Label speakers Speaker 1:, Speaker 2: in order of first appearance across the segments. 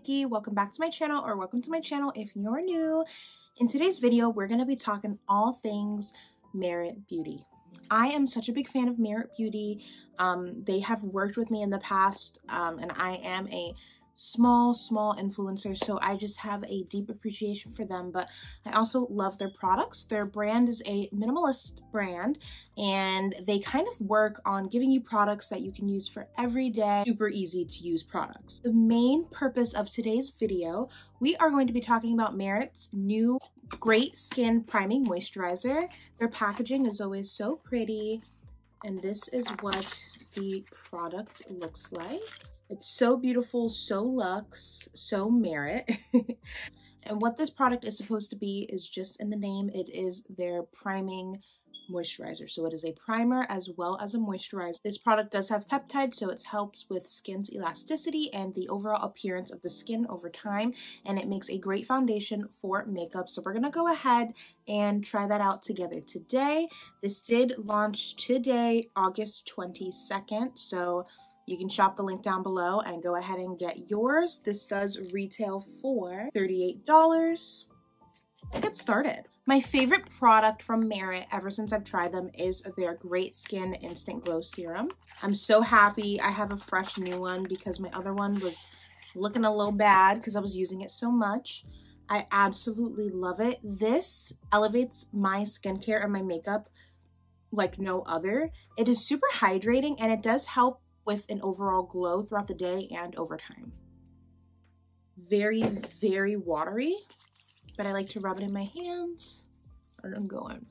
Speaker 1: Nikki. Welcome back to my channel or welcome to my channel if you're new. In today's video, we're going to be talking all things Merit Beauty. I am such a big fan of Merit Beauty. Um, they have worked with me in the past um, and I am a small, small influencers, so I just have a deep appreciation for them. But I also love their products. Their brand is a minimalist brand, and they kind of work on giving you products that you can use for everyday, super easy to use products. The main purpose of today's video, we are going to be talking about Merit's new Great Skin Priming Moisturizer. Their packaging is always so pretty, and this is what the product looks like. It's so beautiful, so luxe, so merit. and what this product is supposed to be is just in the name. It is their priming moisturizer. So it is a primer as well as a moisturizer. This product does have peptides, so it helps with skin's elasticity and the overall appearance of the skin over time. And it makes a great foundation for makeup. So we're gonna go ahead and try that out together today. This did launch today, August 22nd. So you can shop the link down below and go ahead and get yours. This does retail for $38. Let's get started. My favorite product from Merit ever since I've tried them is their Great Skin Instant Glow Serum. I'm so happy I have a fresh new one because my other one was looking a little bad because I was using it so much. I absolutely love it. This elevates my skincare and my makeup like no other. It is super hydrating and it does help with an overall glow throughout the day and over time. Very, very watery, but I like to rub it in my hands and I'm going.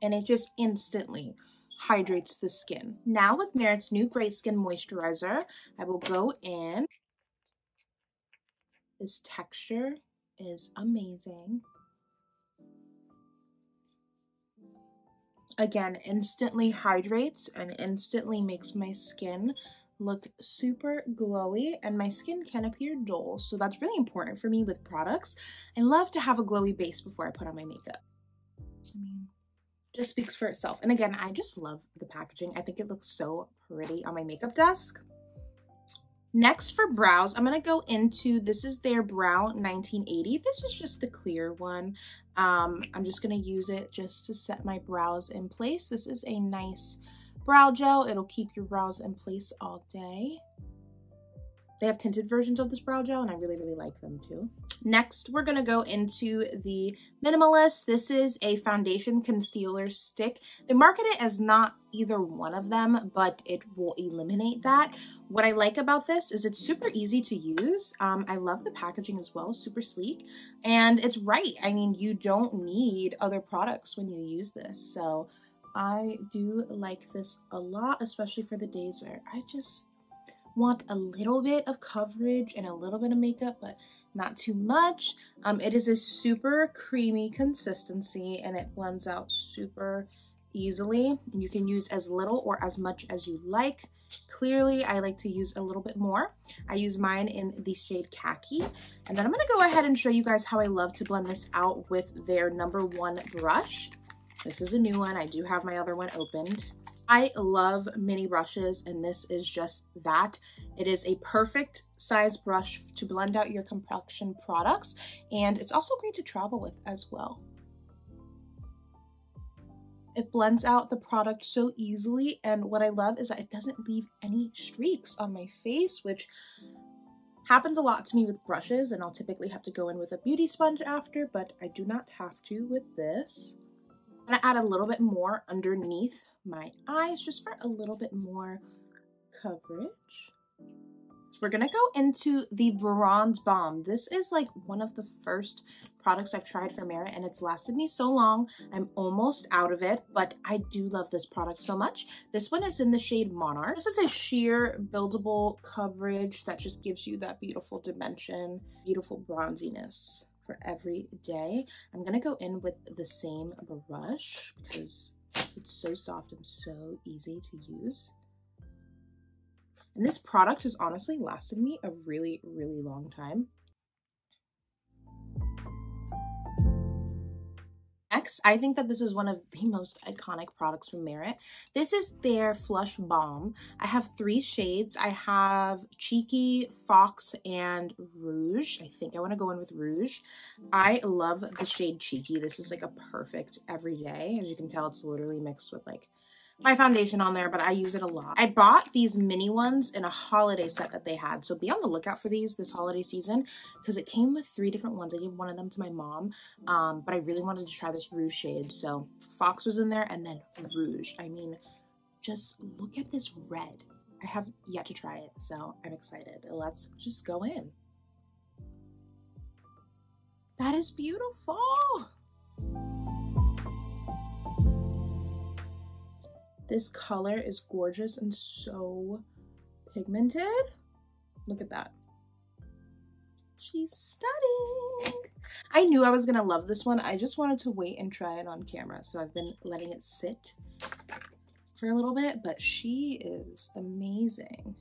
Speaker 1: And it just instantly hydrates the skin. Now with Merit's new Great Skin Moisturizer, I will go in. This texture is amazing. Again instantly hydrates and instantly makes my skin look super glowy and my skin can appear dull so that's really important for me with products. I love to have a glowy base before i put on my makeup. I mean just speaks for itself. And again i just love the packaging. I think it looks so pretty on my makeup desk. Next for brows, I'm going to go into, this is their Brow 1980. This is just the clear one. Um, I'm just going to use it just to set my brows in place. This is a nice brow gel. It'll keep your brows in place all day. They have tinted versions of this brow gel and I really, really like them too. Next, we're gonna go into the Minimalist. This is a foundation concealer stick. They market it as not either one of them, but it will eliminate that. What I like about this is it's super easy to use. Um, I love the packaging as well, super sleek. And it's right. I mean, you don't need other products when you use this. So I do like this a lot, especially for the days where I just want a little bit of coverage and a little bit of makeup, but not too much. Um, it is a super creamy consistency and it blends out super easily. You can use as little or as much as you like. Clearly, I like to use a little bit more. I use mine in the shade Khaki. And then I'm gonna go ahead and show you guys how I love to blend this out with their number one brush. This is a new one. I do have my other one opened. I love mini brushes and this is just that. It is a perfect size brush to blend out your complexion products and it's also great to travel with as well. It blends out the product so easily and what I love is that it doesn't leave any streaks on my face which happens a lot to me with brushes and I'll typically have to go in with a beauty sponge after but I do not have to with this. I'm gonna add a little bit more underneath my eyes just for a little bit more coverage. We're gonna go into the Bronze Balm. This is like one of the first products I've tried for Merit and it's lasted me so long. I'm almost out of it, but I do love this product so much. This one is in the shade Monarch. This is a sheer buildable coverage that just gives you that beautiful dimension, beautiful bronziness for every day. I'm gonna go in with the same brush because it's so soft and so easy to use. And this product has honestly lasted me a really, really long time. Next, I think that this is one of the most iconic products from Merit. This is their Flush Balm. I have three shades. I have Cheeky, Fox, and Rouge. I think I want to go in with Rouge. I love the shade Cheeky. This is like a perfect everyday. As you can tell, it's literally mixed with like my foundation on there, but I use it a lot. I bought these mini ones in a holiday set that they had. So be on the lookout for these this holiday season because it came with three different ones. I gave one of them to my mom, um, but I really wanted to try this Rouge shade. So Fox was in there and then Rouge. I mean, just look at this red. I have yet to try it, so I'm excited. Let's just go in. That is beautiful. This color is gorgeous and so pigmented. Look at that. She's stunning. I knew I was gonna love this one. I just wanted to wait and try it on camera. So I've been letting it sit for a little bit, but she is amazing.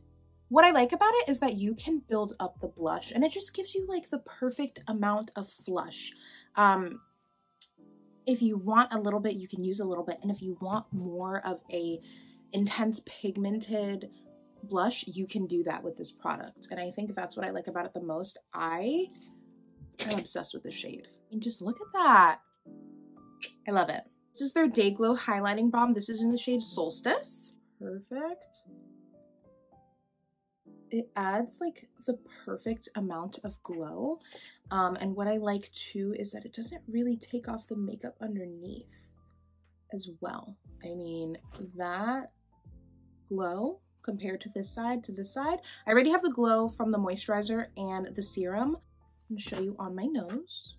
Speaker 1: What I like about it is that you can build up the blush and it just gives you like the perfect amount of flush. Um, if you want a little bit, you can use a little bit. And if you want more of a intense pigmented blush, you can do that with this product. And I think that's what I like about it the most. I am obsessed with this shade. And just look at that. I love it. This is their Day Glow Highlighting Balm. This is in the shade Solstice. Perfect it adds like the perfect amount of glow. Um, and what I like too is that it doesn't really take off the makeup underneath as well. I mean, that glow compared to this side to this side, I already have the glow from the moisturizer and the serum. I'm gonna show you on my nose.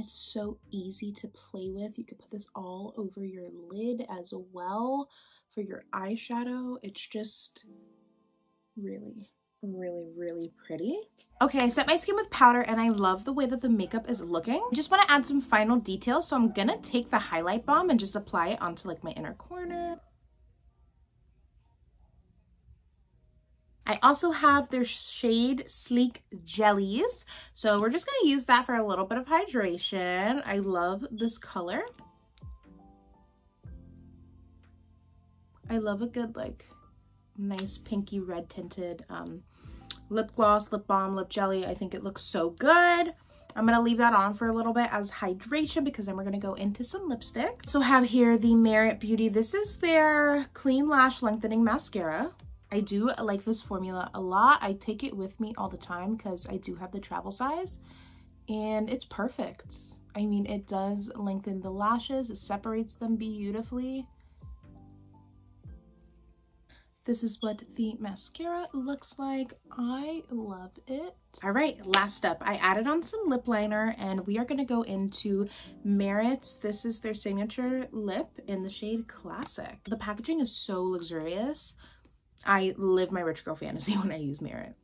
Speaker 1: It's so easy to play with. You could put this all over your lid as well for your eyeshadow. It's just really, really, really pretty. Okay, I set my skin with powder and I love the way that the makeup is looking. I just want to add some final details, so I'm gonna take the highlight balm and just apply it onto like my inner corner. I also have their Shade Slick Jellies. So we're just going to use that for a little bit of hydration. I love this color. I love a good like nice pinky red tinted um, lip gloss, lip balm, lip jelly. I think it looks so good. I'm going to leave that on for a little bit as hydration because then we're going to go into some lipstick. So have here the Merit Beauty. This is their Clean Lash Lengthening Mascara. I do like this formula a lot. I take it with me all the time because I do have the travel size and it's perfect. I mean, it does lengthen the lashes. It separates them beautifully. This is what the mascara looks like. I love it. All right, last up, I added on some lip liner and we are gonna go into Merit's. This is their signature lip in the shade Classic. The packaging is so luxurious. I live my rich girl fantasy when I use Merit.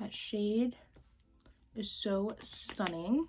Speaker 1: That shade is so stunning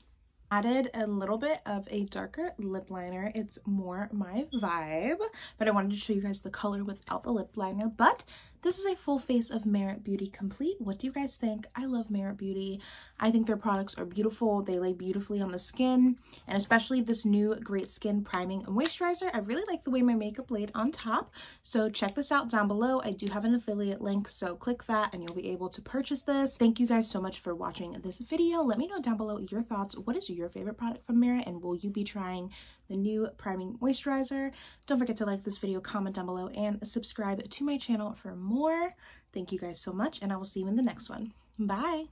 Speaker 1: added a little bit of a darker lip liner. It's more my vibe, but I wanted to show you guys the color without the lip liner. But this is a full face of Merit Beauty complete. What do you guys think? I love Merit Beauty. I think their products are beautiful. They lay beautifully on the skin, and especially this new Great Skin Priming Moisturizer. I really like the way my makeup laid on top, so check this out down below. I do have an affiliate link, so click that and you'll be able to purchase this. Thank you guys so much for watching this video. Let me know down below your thoughts. What is your favorite product from Merit, and will you be trying the new priming moisturizer. Don't forget to like this video, comment down below, and subscribe to my channel for more. Thank you guys so much, and I will see you in the next one. Bye!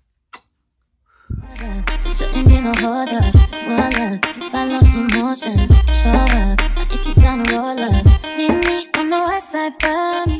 Speaker 1: Shouldn't be no hold up, follow emotions, show up, if you down me on the west side, me.